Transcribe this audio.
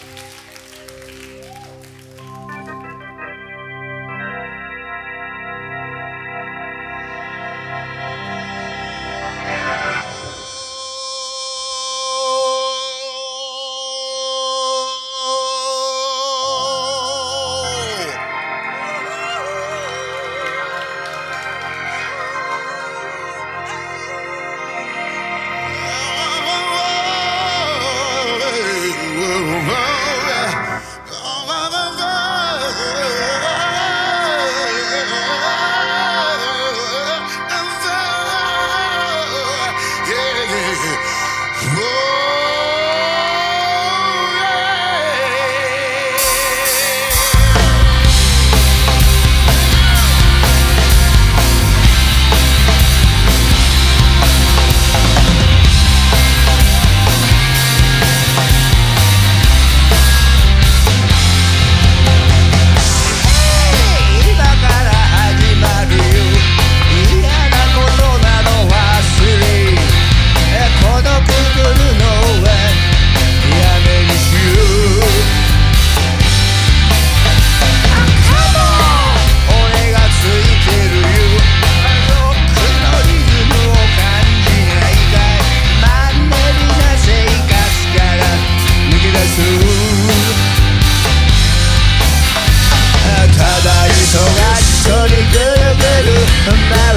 Bye. a